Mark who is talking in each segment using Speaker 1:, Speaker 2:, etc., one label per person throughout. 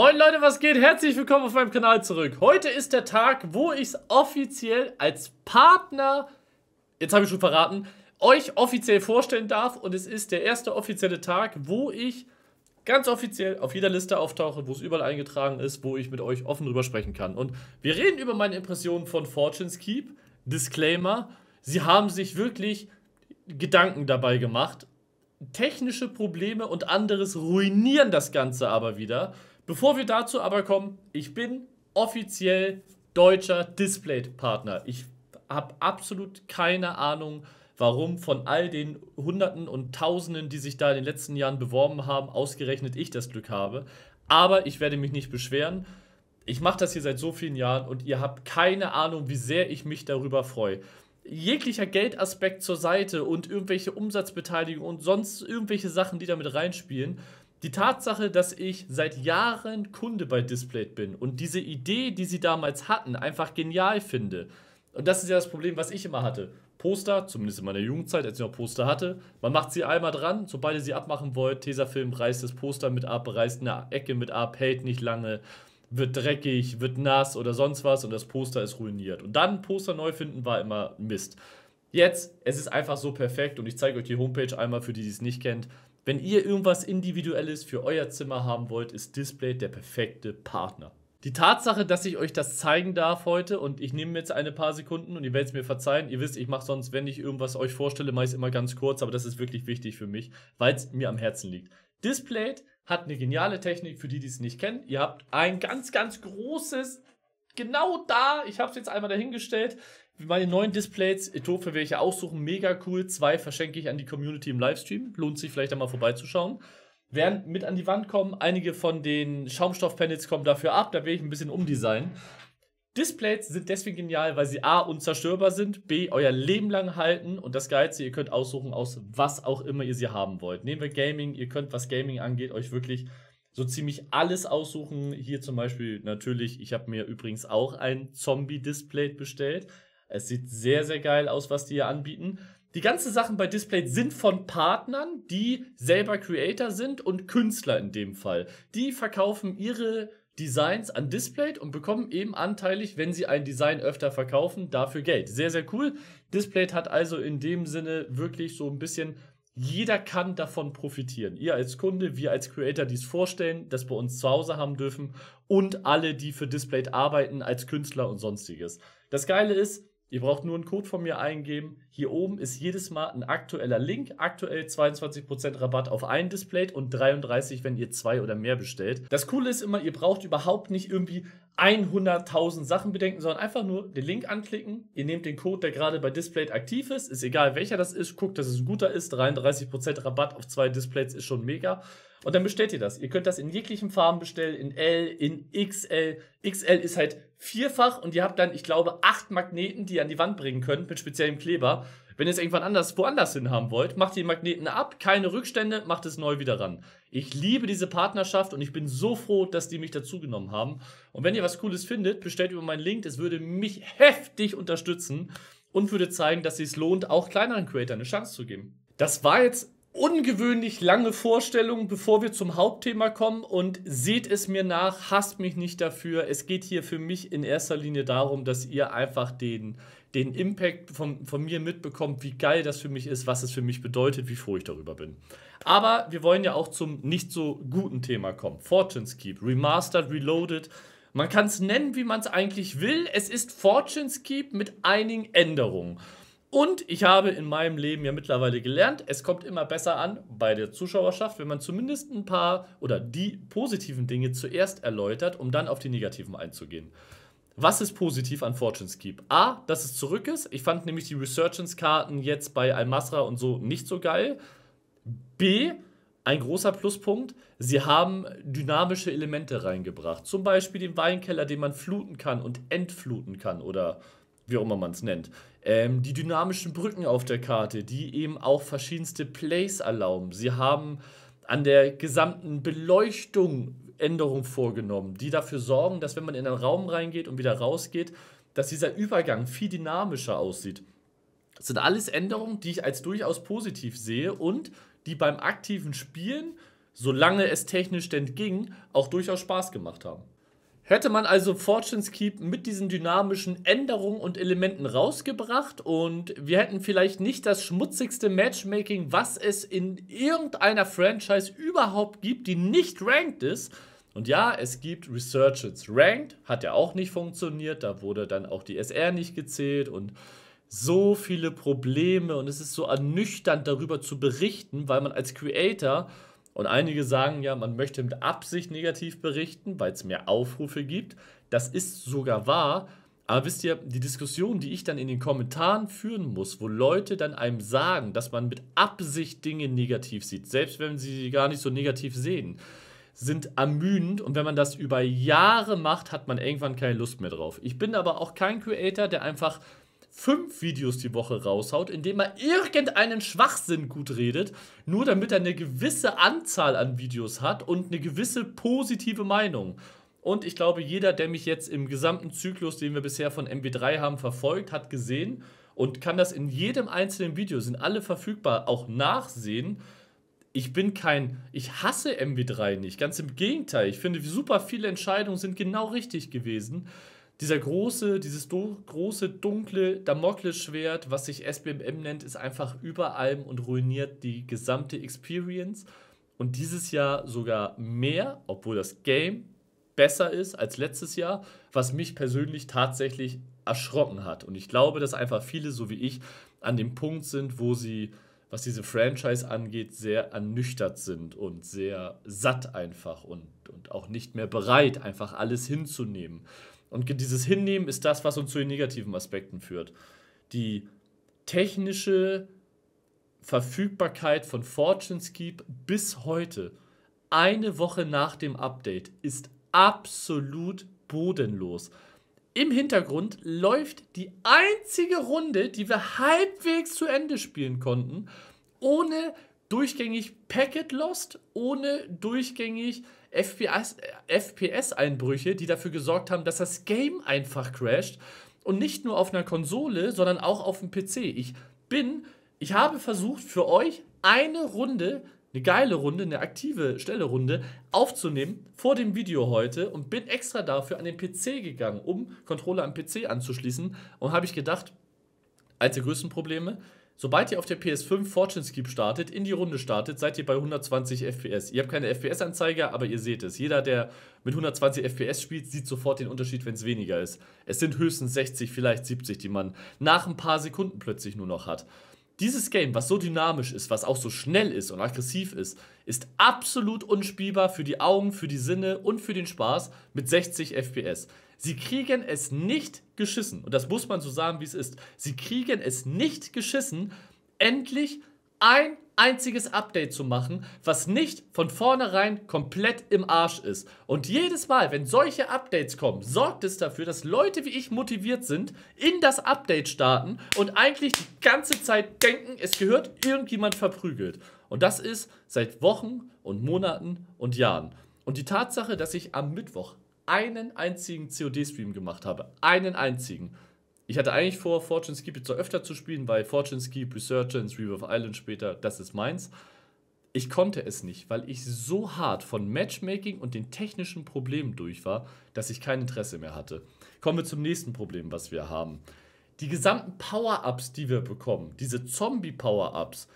Speaker 1: Moin Leute, was geht? Herzlich willkommen auf meinem Kanal zurück. Heute ist der Tag, wo ich es offiziell als Partner, jetzt habe ich schon verraten, euch offiziell vorstellen darf. Und es ist der erste offizielle Tag, wo ich ganz offiziell auf jeder Liste auftauche, wo es überall eingetragen ist, wo ich mit euch offen drüber sprechen kann. Und wir reden über meine Impressionen von Fortune's Keep. Disclaimer, sie haben sich wirklich Gedanken dabei gemacht. Technische Probleme und anderes ruinieren das Ganze aber wieder. Bevor wir dazu aber kommen, ich bin offiziell deutscher Display-Partner. Ich habe absolut keine Ahnung, warum von all den Hunderten und Tausenden, die sich da in den letzten Jahren beworben haben, ausgerechnet ich das Glück habe. Aber ich werde mich nicht beschweren. Ich mache das hier seit so vielen Jahren und ihr habt keine Ahnung, wie sehr ich mich darüber freue. Jeglicher Geldaspekt zur Seite und irgendwelche Umsatzbeteiligung und sonst irgendwelche Sachen, die damit reinspielen die Tatsache, dass ich seit Jahren Kunde bei Displayed bin und diese Idee, die sie damals hatten, einfach genial finde. Und das ist ja das Problem, was ich immer hatte. Poster, zumindest in meiner Jugendzeit, als ich noch Poster hatte, man macht sie einmal dran, sobald ihr sie abmachen wollt, Tesafilm reißt das Poster mit ab, reißt eine Ecke mit ab, hält nicht lange, wird dreckig, wird nass oder sonst was und das Poster ist ruiniert. Und dann Poster neu finden war immer Mist. Jetzt, es ist einfach so perfekt und ich zeige euch die Homepage einmal für die, die es nicht kennt. Wenn ihr irgendwas Individuelles für euer Zimmer haben wollt, ist Display der perfekte Partner. Die Tatsache, dass ich euch das zeigen darf heute und ich nehme jetzt eine paar Sekunden und ihr werdet es mir verzeihen. Ihr wisst, ich mache sonst, wenn ich irgendwas euch vorstelle, meist immer ganz kurz, aber das ist wirklich wichtig für mich, weil es mir am Herzen liegt. Display hat eine geniale Technik für die, die es nicht kennen. Ihr habt ein ganz, ganz großes, genau da, ich habe es jetzt einmal dahingestellt, meine neuen Displays, ich durfte welche aussuchen, mega cool. Zwei verschenke ich an die Community im Livestream. Lohnt sich vielleicht einmal vorbeizuschauen. Werden mit an die Wand kommen. Einige von den Schaumstoffpanels kommen dafür ab. Da werde ich ein bisschen umdesignen. Displays sind deswegen genial, weil sie A, unzerstörbar sind, B, euer Leben lang halten und das Geilste, ihr könnt aussuchen aus was auch immer ihr sie haben wollt. Nehmen wir Gaming, ihr könnt, was Gaming angeht, euch wirklich so ziemlich alles aussuchen. Hier zum Beispiel natürlich, ich habe mir übrigens auch ein Zombie-Display bestellt. Es sieht sehr, sehr geil aus, was die hier anbieten. Die ganzen Sachen bei Display sind von Partnern, die selber Creator sind und Künstler in dem Fall. Die verkaufen ihre Designs an Display und bekommen eben anteilig, wenn sie ein Design öfter verkaufen, dafür Geld. Sehr, sehr cool. Display hat also in dem Sinne wirklich so ein bisschen, jeder kann davon profitieren. Ihr als Kunde, wir als Creator, die es vorstellen, das bei uns zu Hause haben dürfen und alle, die für Display arbeiten, als Künstler und sonstiges. Das Geile ist, Ihr braucht nur einen Code von mir eingeben. Hier oben ist jedes Mal ein aktueller Link. Aktuell 22% Rabatt auf ein Display und 33, wenn ihr zwei oder mehr bestellt. Das Coole ist immer, ihr braucht überhaupt nicht irgendwie 100.000 Sachen bedenken, sondern einfach nur den Link anklicken. Ihr nehmt den Code, der gerade bei Display aktiv ist. Ist egal, welcher das ist. Guckt, dass es ein guter ist. 33% Rabatt auf zwei Displays ist schon mega. Und dann bestellt ihr das. Ihr könnt das in jeglichen Farben bestellen, in L, in XL. XL ist halt vierfach und ihr habt dann, ich glaube, acht Magneten, die ihr an die Wand bringen könnt mit speziellem Kleber. Wenn ihr es irgendwann anders, woanders hin haben wollt, macht die Magneten ab, keine Rückstände, macht es neu wieder ran. Ich liebe diese Partnerschaft und ich bin so froh, dass die mich dazugenommen haben. Und wenn ihr was Cooles findet, bestellt über meinen Link. Es würde mich heftig unterstützen und würde zeigen, dass es lohnt, auch kleineren Creator eine Chance zu geben. Das war jetzt ungewöhnlich lange Vorstellung, bevor wir zum Hauptthema kommen und seht es mir nach, hasst mich nicht dafür. Es geht hier für mich in erster Linie darum, dass ihr einfach den, den Impact von, von mir mitbekommt, wie geil das für mich ist, was es für mich bedeutet, wie froh ich darüber bin. Aber wir wollen ja auch zum nicht so guten Thema kommen. Fortune's Keep, Remastered, Reloaded. Man kann es nennen, wie man es eigentlich will. Es ist Fortune's Keep mit einigen Änderungen. Und ich habe in meinem Leben ja mittlerweile gelernt, es kommt immer besser an bei der Zuschauerschaft, wenn man zumindest ein paar oder die positiven Dinge zuerst erläutert, um dann auf die negativen einzugehen. Was ist positiv an Fortune's Keep? A, dass es zurück ist. Ich fand nämlich die Resurgence-Karten jetzt bei Al-Masra und so nicht so geil. B, ein großer Pluspunkt, sie haben dynamische Elemente reingebracht. Zum Beispiel den Weinkeller, den man fluten kann und entfluten kann oder wie auch immer man es nennt. Ähm, die dynamischen Brücken auf der Karte, die eben auch verschiedenste Plays erlauben. Sie haben an der gesamten Beleuchtung Änderungen vorgenommen, die dafür sorgen, dass wenn man in einen Raum reingeht und wieder rausgeht, dass dieser Übergang viel dynamischer aussieht. Das sind alles Änderungen, die ich als durchaus positiv sehe und die beim aktiven Spielen solange es technisch denn ging, auch durchaus Spaß gemacht haben. Hätte man also Fortune's Keep mit diesen dynamischen Änderungen und Elementen rausgebracht und wir hätten vielleicht nicht das schmutzigste Matchmaking, was es in irgendeiner Franchise überhaupt gibt, die nicht ranked ist. Und ja, es gibt Resurgence. Ranked hat ja auch nicht funktioniert, da wurde dann auch die SR nicht gezählt und so viele Probleme und es ist so ernüchternd darüber zu berichten, weil man als Creator und einige sagen ja, man möchte mit Absicht negativ berichten, weil es mehr Aufrufe gibt. Das ist sogar wahr. Aber wisst ihr, die Diskussion, die ich dann in den Kommentaren führen muss, wo Leute dann einem sagen, dass man mit Absicht Dinge negativ sieht, selbst wenn sie sie gar nicht so negativ sehen, sind ermüdend und wenn man das über Jahre macht, hat man irgendwann keine Lust mehr drauf. Ich bin aber auch kein Creator, der einfach fünf Videos die Woche raushaut, indem er irgendeinen Schwachsinn gut redet, nur damit er eine gewisse Anzahl an Videos hat und eine gewisse positive Meinung. Und ich glaube, jeder, der mich jetzt im gesamten Zyklus, den wir bisher von MB3 haben, verfolgt, hat gesehen und kann das in jedem einzelnen Video, sind alle verfügbar, auch nachsehen. Ich bin kein, ich hasse MB3 nicht, ganz im Gegenteil. Ich finde, super viele Entscheidungen sind genau richtig gewesen dieser große, dieses do, große, dunkle Damoklesschwert, was sich SBMM nennt, ist einfach über allem und ruiniert die gesamte Experience. Und dieses Jahr sogar mehr, obwohl das Game besser ist als letztes Jahr, was mich persönlich tatsächlich erschrocken hat. Und ich glaube, dass einfach viele, so wie ich, an dem Punkt sind, wo sie, was diese Franchise angeht, sehr ernüchtert sind und sehr satt einfach und, und auch nicht mehr bereit, einfach alles hinzunehmen. Und dieses Hinnehmen ist das, was uns zu den negativen Aspekten führt. Die technische Verfügbarkeit von Fortune's Keep bis heute, eine Woche nach dem Update, ist absolut bodenlos. Im Hintergrund läuft die einzige Runde, die wir halbwegs zu Ende spielen konnten, ohne durchgängig Packet Lost, ohne durchgängig FPS-Einbrüche, die dafür gesorgt haben, dass das Game einfach crasht. Und nicht nur auf einer Konsole, sondern auch auf dem PC. Ich bin, ich habe versucht für euch eine Runde, eine geile Runde, eine aktive Stellerunde aufzunehmen vor dem Video heute und bin extra dafür an den PC gegangen, um Controller am PC anzuschließen. Und habe ich gedacht, eines der größten Probleme, Sobald ihr auf der PS5 Fortune Keep startet, in die Runde startet, seid ihr bei 120 FPS. Ihr habt keine FPS-Anzeige, aber ihr seht es. Jeder, der mit 120 FPS spielt, sieht sofort den Unterschied, wenn es weniger ist. Es sind höchstens 60, vielleicht 70, die man nach ein paar Sekunden plötzlich nur noch hat. Dieses Game, was so dynamisch ist, was auch so schnell ist und aggressiv ist, ist absolut unspielbar für die Augen, für die Sinne und für den Spaß mit 60 FPS. Sie kriegen es nicht geschissen, und das muss man so sagen, wie es ist. Sie kriegen es nicht geschissen, endlich ein einziges Update zu machen, was nicht von vornherein komplett im Arsch ist. Und jedes Mal, wenn solche Updates kommen, sorgt es dafür, dass Leute wie ich motiviert sind, in das Update starten und eigentlich die ganze Zeit denken, es gehört irgendjemand verprügelt. Und das ist seit Wochen und Monaten und Jahren. Und die Tatsache, dass ich am Mittwoch einen einzigen COD-Stream gemacht habe, einen einzigen, ich hatte eigentlich vor, Fortune's Keep jetzt so öfter zu spielen, weil Fortune's Keep, Resurgence, of Island später, das ist meins. Ich konnte es nicht, weil ich so hart von Matchmaking und den technischen Problemen durch war, dass ich kein Interesse mehr hatte. Kommen wir zum nächsten Problem, was wir haben. Die gesamten Power-Ups, die wir bekommen, diese Zombie-Power-Ups,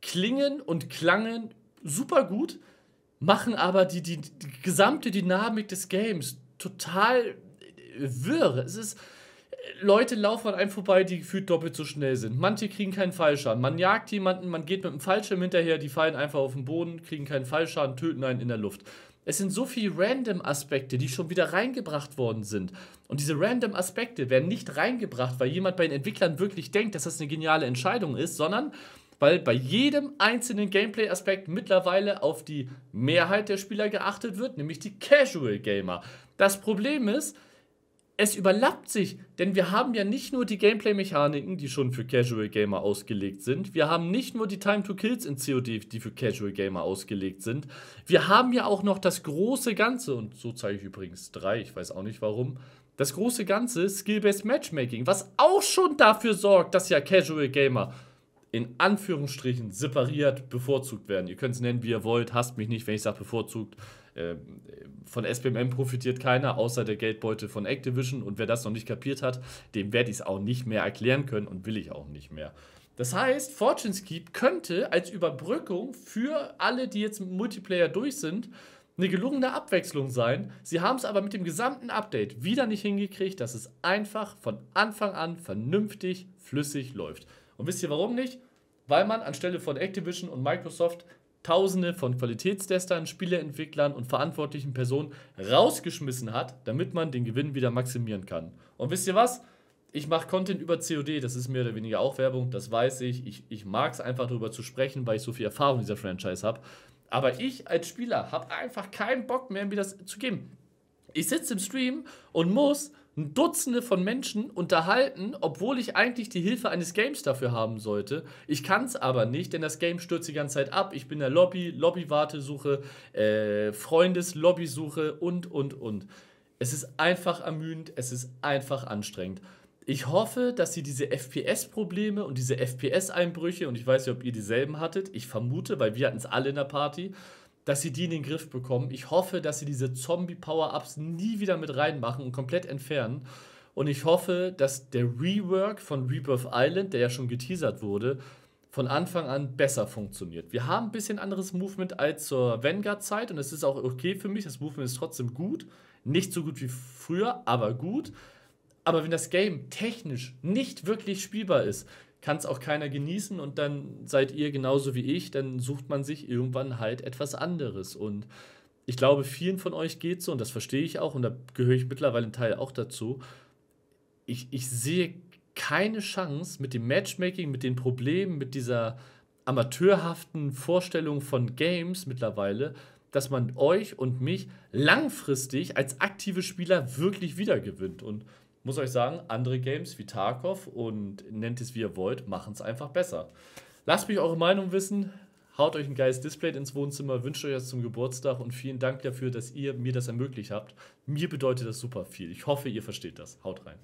Speaker 1: klingen und klangen super gut, machen aber die, die, die gesamte Dynamik des Games total wirr. Es ist Leute laufen an einem vorbei, die gefühlt doppelt so schnell sind. Manche kriegen keinen Fallschaden. Man jagt jemanden, man geht mit einem Fallschirm hinterher, die fallen einfach auf den Boden, kriegen keinen Fallschaden, töten einen in der Luft. Es sind so viele random Aspekte, die schon wieder reingebracht worden sind. Und diese random Aspekte werden nicht reingebracht, weil jemand bei den Entwicklern wirklich denkt, dass das eine geniale Entscheidung ist, sondern weil bei jedem einzelnen Gameplay-Aspekt mittlerweile auf die Mehrheit der Spieler geachtet wird, nämlich die Casual Gamer. Das Problem ist, es überlappt sich, denn wir haben ja nicht nur die Gameplay-Mechaniken, die schon für Casual Gamer ausgelegt sind. Wir haben nicht nur die Time to Kills in COD, die für Casual Gamer ausgelegt sind. Wir haben ja auch noch das große Ganze, und so zeige ich übrigens drei, ich weiß auch nicht warum. Das große Ganze Skill-Based Matchmaking, was auch schon dafür sorgt, dass ja Casual Gamer in Anführungsstrichen separiert bevorzugt werden. Ihr könnt es nennen, wie ihr wollt, hasst mich nicht, wenn ich sage bevorzugt. Ähm, von SBMM profitiert keiner, außer der Geldbeute von Activision. Und wer das noch nicht kapiert hat, dem werde ich es auch nicht mehr erklären können und will ich auch nicht mehr. Das heißt, Fortune's Keep könnte als Überbrückung für alle, die jetzt mit Multiplayer durch sind, eine gelungene Abwechslung sein. Sie haben es aber mit dem gesamten Update wieder nicht hingekriegt, dass es einfach von Anfang an vernünftig, flüssig läuft. Und wisst ihr warum nicht? Weil man anstelle von Activision und Microsoft Tausende von Qualitätstestern, Spieleentwicklern und verantwortlichen Personen rausgeschmissen hat, damit man den Gewinn wieder maximieren kann. Und wisst ihr was? ich mache Content über COD, das ist mehr oder weniger auch Werbung, das weiß ich. Ich, ich mag es einfach darüber zu sprechen, weil ich so viel Erfahrung in dieser Franchise habe. Aber ich als Spieler habe einfach keinen Bock mehr, mir das zu geben. Ich sitze im Stream und muss Dutzende von Menschen unterhalten, obwohl ich eigentlich die Hilfe eines Games dafür haben sollte. Ich kann es aber nicht, denn das Game stürzt die ganze Zeit ab. Ich bin in der Lobby, Lobby-Wartesuche, äh, Freundes-Lobby-Suche und, und, und. Es ist einfach ermüdend, es ist einfach anstrengend ich hoffe, dass sie diese FPS-Probleme und diese FPS-Einbrüche, und ich weiß nicht, ob ihr dieselben hattet, ich vermute, weil wir hatten es alle in der Party, dass sie die in den Griff bekommen. Ich hoffe, dass sie diese Zombie-Power-Ups nie wieder mit reinmachen und komplett entfernen. Und ich hoffe, dass der Rework von Rebirth Island, der ja schon geteasert wurde, von Anfang an besser funktioniert. Wir haben ein bisschen anderes Movement als zur Vanguard-Zeit und es ist auch okay für mich. Das Movement ist trotzdem gut. Nicht so gut wie früher, aber gut. Aber wenn das Game technisch nicht wirklich spielbar ist, kann es auch keiner genießen und dann seid ihr genauso wie ich, dann sucht man sich irgendwann halt etwas anderes. Und ich glaube, vielen von euch geht so, und das verstehe ich auch, und da gehöre ich mittlerweile ein Teil auch dazu. Ich, ich sehe keine Chance mit dem Matchmaking, mit den Problemen, mit dieser amateurhaften Vorstellung von Games mittlerweile, dass man euch und mich langfristig als aktive Spieler wirklich wiedergewinnt. Und muss euch sagen, andere Games wie Tarkov und nennt es wie ihr wollt, machen es einfach besser. Lasst mich eure Meinung wissen. Haut euch ein geiles Display ins Wohnzimmer, wünscht euch das zum Geburtstag und vielen Dank dafür, dass ihr mir das ermöglicht habt. Mir bedeutet das super viel. Ich hoffe, ihr versteht das. Haut rein.